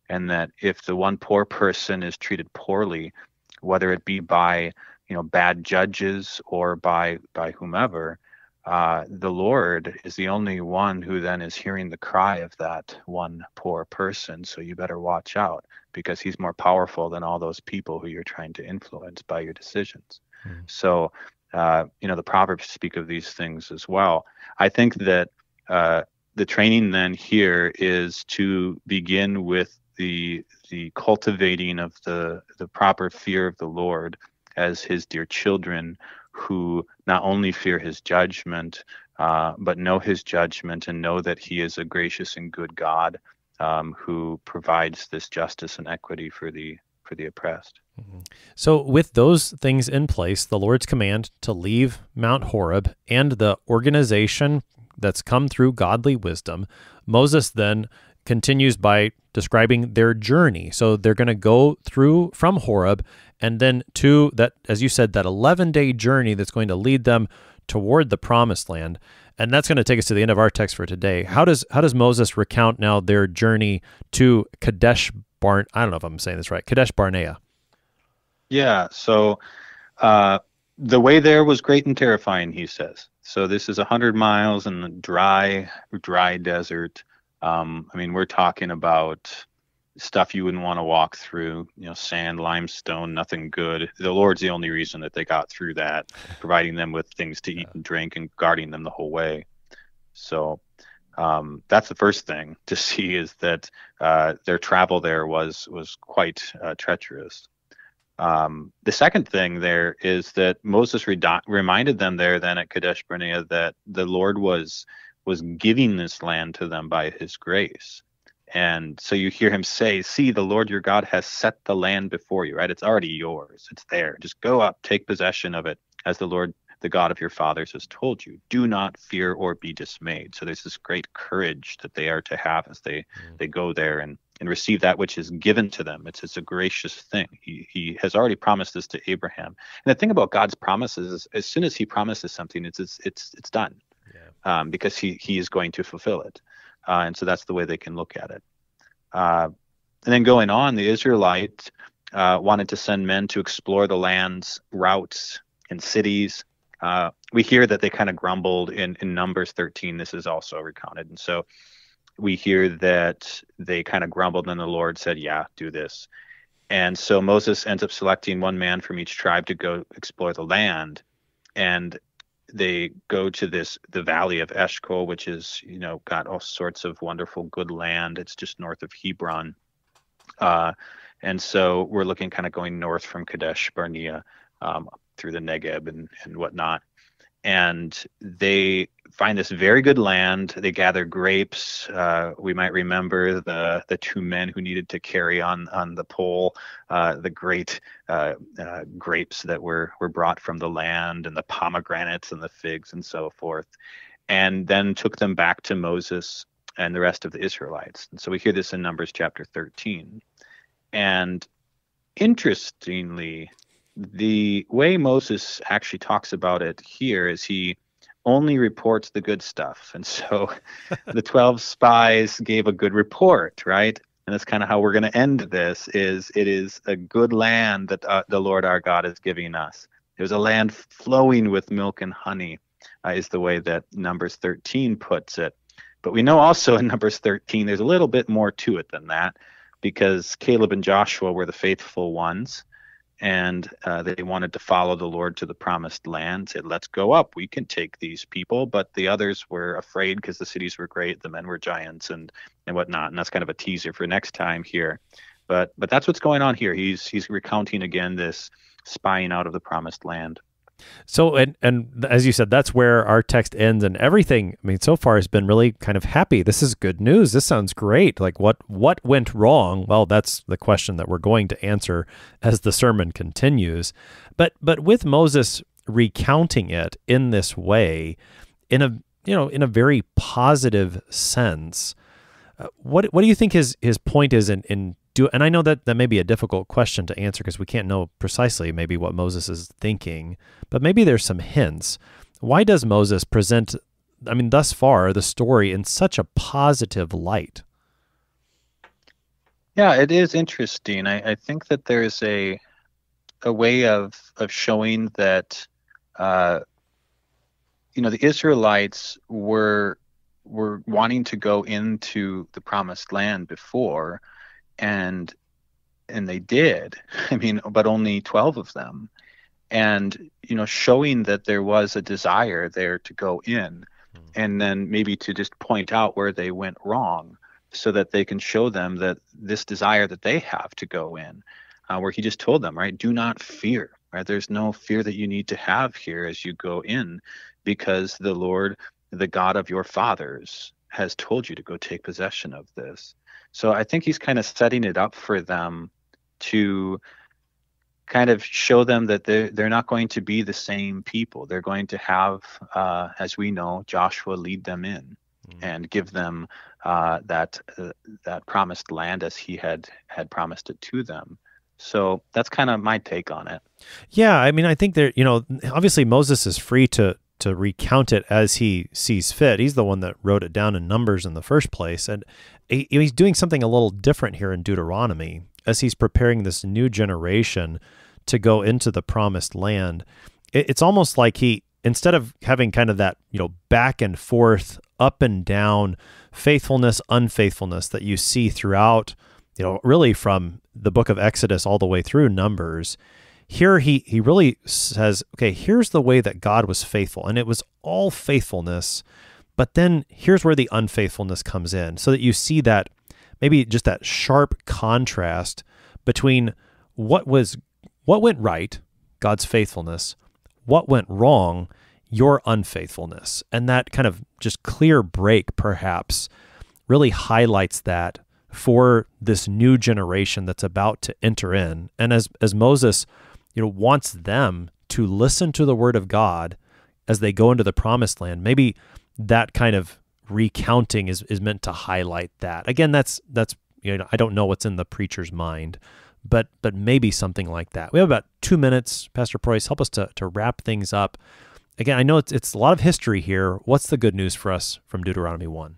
and that if the one poor person is treated poorly whether it be by you know bad judges or by by whomever uh, the Lord is the only one who then is hearing the cry of that one poor person. So you better watch out because he's more powerful than all those people who you're trying to influence by your decisions. Mm. So, uh, you know, the Proverbs speak of these things as well. I think that uh, the training then here is to begin with the the cultivating of the the proper fear of the Lord as His dear children, who not only fear His judgment, uh, but know His judgment and know that He is a gracious and good God um, who provides this justice and equity for the for the oppressed. Mm-hmm. So, with those things in place, the Lord's command to leave Mount Horeb and the organization that's come through godly wisdom. Moses then continues by describing their journey. So they're going to go through from Horeb and then to that, as you said, that 11 day journey that's going to lead them toward the promised land. And that's going to take us to the end of our text for today. How does how does Moses recount now their journey to Kadesh Barn? I don't know if I'm saying this right. Kadesh Barnea. Yeah. So uh, the way there was great and terrifying. He says. So this is 100 miles in the dry, dry desert. Um, I mean, we're talking about stuff you wouldn't want to walk through. You know, sand, limestone, nothing good. The Lord's the only reason that they got through that, providing them with things to eat and drink and guarding them the whole way. So um, that's the first thing to see is that uh, their travel there was was quite uh, treacherous. Um, the second thing there is that Moses re- reminded them there then at Kadesh Barnea that the Lord was was giving this land to them by His grace. And so you hear him say, See, the Lord your God has set the land before you, right? It's already yours. It's there. Just go up, take possession of it, as the Lord, the God of your fathers, has told you. Do not fear or be dismayed. So there's this great courage that they are to have as they, mm. they go there and and receive that which is given to them. It's, it's a gracious thing. He, he has already promised this to Abraham. And the thing about God's promises is as soon as he promises something, it's, it's, it's, it's done. Um, because he, he is going to fulfill it. Uh, and so that's the way they can look at it. Uh, and then going on, the Israelites uh, wanted to send men to explore the land's routes and cities. Uh, we hear that they kind of grumbled in, in Numbers 13. This is also recounted. And so we hear that they kind of grumbled and the Lord said, Yeah, do this. And so Moses ends up selecting one man from each tribe to go explore the land. And they go to this the valley of Eshcol, which is, you know, got all sorts of wonderful good land. It's just north of Hebron. Uh, and so we're looking kind of going north from Kadesh Barnea um, through the Negeb and, and whatnot and they find this very good land. They gather grapes. Uh, we might remember the the two men who needed to carry on on the pole uh, the great uh, uh, grapes that were were brought from the land, and the pomegranates and the figs and so forth, and then took them back to Moses and the rest of the Israelites. And so we hear this in Numbers chapter 13. And interestingly, the way Moses actually talks about it here is he only reports the good stuff. And so the 12 spies gave a good report, right? And that's kind of how we're going to end this is it is a good land that uh, the Lord our God is giving us. There's a land flowing with milk and honey uh, is the way that Numbers 13 puts it. But we know also in Numbers 13 there's a little bit more to it than that because Caleb and Joshua were the faithful ones and uh, they wanted to follow the Lord to the promised land. Said, "Let's go up. We can take these people." But the others were afraid because the cities were great, the men were giants, and and whatnot. And that's kind of a teaser for next time here. But but that's what's going on here. He's he's recounting again this spying out of the promised land. So and and as you said, that's where our text ends, and everything. I mean, so far has been really kind of happy. This is good news. This sounds great. Like what what went wrong? Well, that's the question that we're going to answer as the sermon continues. But but with Moses recounting it in this way, in a you know in a very positive sense, uh, what what do you think his his point is in in do and I know that that may be a difficult question to answer because we can't know precisely maybe what Moses is thinking, but maybe there's some hints. Why does Moses present I mean thus far the story in such a positive light? Yeah, it is interesting. I, I think that there's a a way of of showing that uh, you know the Israelites were were wanting to go into the promised land before and and they did. I mean but only 12 of them. And you know showing that there was a desire there to go in mm. and then maybe to just point out where they went wrong so that they can show them that this desire that they have to go in uh, where he just told them right do not fear right? There's no fear that you need to have here as you go in because the lord the god of your fathers has told you to go take possession of this so I think he's kind of setting it up for them to kind of show them that they're, they're not going to be the same people. They're going to have, uh, as we know, Joshua lead them in mm. and give them uh, that uh, that promised land as he had had promised it to them. So that's kind of my take on it. Yeah, I mean, I think there, you know, obviously Moses is free to to recount it as he sees fit. He's the one that wrote it down in numbers in the first place, and he, he's doing something a little different here in Deuteronomy as he's preparing this new generation to go into the promised land. It, it's almost like he instead of having kind of that you know back and forth, up and down, faithfulness, unfaithfulness that you see throughout, you know, really from the book of Exodus all the way through Numbers here he he really says, okay, here's the way that God was faithful, and it was all faithfulness. But then here's where the unfaithfulness comes in, so that you see that maybe just that sharp contrast between what was what went right, God's faithfulness, what went wrong, your unfaithfulness. And that kind of just clear break perhaps really highlights that for this new generation that's about to enter in. And as as Moses you know, wants them to listen to the word of God as they go into the promised land. Maybe that kind of recounting is, is meant to highlight that. Again, that's that's you know, I don't know what's in the preacher's mind, but but maybe something like that. We have about two minutes, Pastor Preus. Help us to to wrap things up. Again, I know it's it's a lot of history here. What's the good news for us from Deuteronomy one?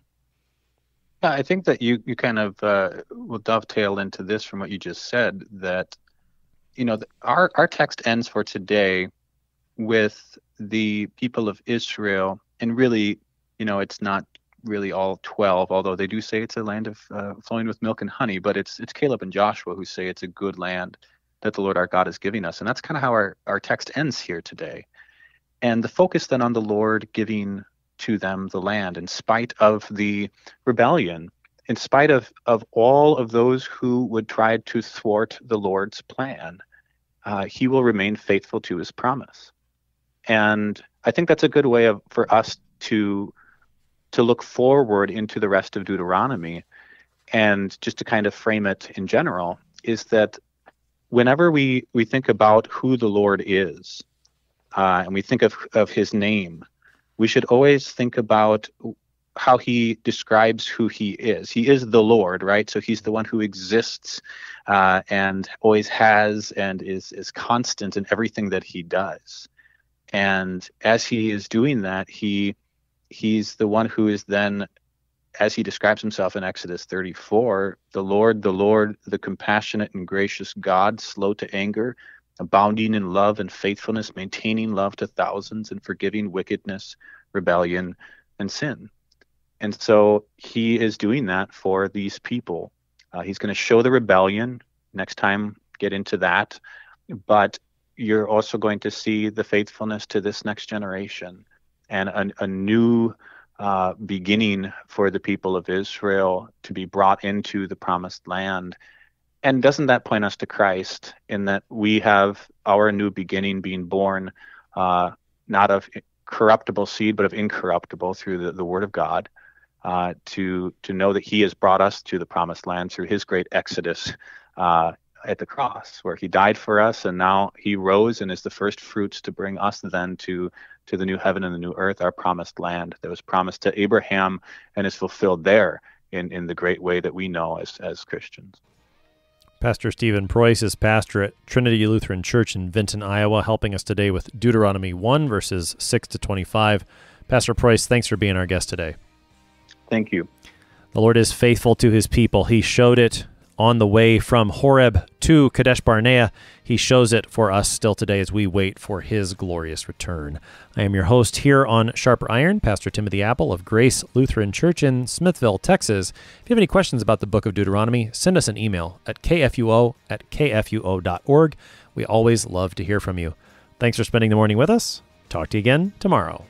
Yeah, I think that you you kind of uh, will dovetail into this from what you just said that you know, our our text ends for today with the people of Israel, and really, you know, it's not really all 12 although they do say it's a land of uh, flowing with milk and honey but it's it's caleb and joshua who say it's a good land that the lord our god is giving us and that's kind of how our, our text ends here today. And the focus then on the lord giving to them the land in spite of the rebellion in spite of of all of those who would try to thwart the lord's plan uh, he will remain faithful to his promise. And I think that's a good way of for us to to look forward into the rest of Deuteronomy and just to kind of frame it in general is that whenever we we think about who the Lord is uh, and we think of of his name, we should always think about how he describes who he is. He is the Lord, right? So he's the one who exists uh, and always has and is is constant in everything that he does. And as he is doing that, he he's the one who is then as he describes himself in Exodus 34, the Lord, the Lord, the compassionate and gracious God, slow to anger, abounding in love and faithfulness, maintaining love to thousands, and forgiving wickedness, rebellion, and sin. And so he is doing that for these people Uh, he's going to show the rebellion. Next time, get into that. But you're also going to see the faithfulness to this next generation and a, a new uh, beginning for the people of Israel to be brought into the promised land. And doesn't that point us to Christ in that we have our new beginning being born uh, not of corruptible seed, but of incorruptible through the, the Word of God? Uh, to to know that He has brought us to the promised land through His great exodus uh, at the cross, where He died for us, and now He rose and is the first fruits to bring us then to to the new heaven and the new earth, our promised land that was promised to Abraham and is fulfilled there in in the great way that we know as as Christians. Pastor Stephen Preus is pastor at Trinity Lutheran Church in Vinton, Iowa, helping us today with Deuteronomy 1, verses 6 to 25. Pastor Preus, thanks for being our guest today. Thank you. The Lord is faithful to his people. He showed it on the way from Horeb to Kadesh Barnea. He shows it for us still today as we wait for his glorious return. I am your host here on Sharper Iron, Pastor Timothy Appel of Grace Lutheran Church in Smithville, Texas. If you have any questions about the book of Deuteronomy, send us an email at kfuo at kfuo.org. We always love to hear from you. Thanks for spending the morning with us. Talk to you again tomorrow.